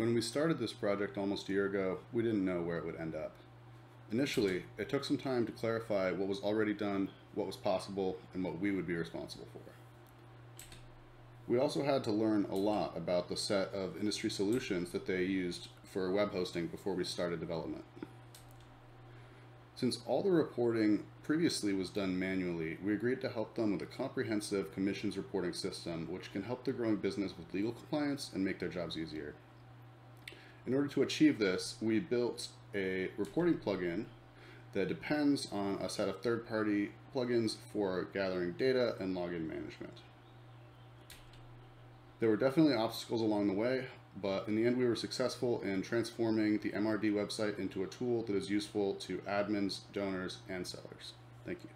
When we started this project almost a year ago, we didn't know where it would end up. Initially, it took some time to clarify what was already done, what was possible, and what we would be responsible for. We also had to learn a lot about the set of industry solutions that they used for web hosting before we started development. Since all the reporting previously was done manually, we agreed to help them with a comprehensive commissions reporting system which can help the growing business with legal compliance and make their jobs easier. In order to achieve this, we built a reporting plugin that depends on a set of third-party plugins for gathering data and login management. There were definitely obstacles along the way, but in the end we were successful in transforming the MRD website into a tool that is useful to admins, donors, and sellers. Thank you.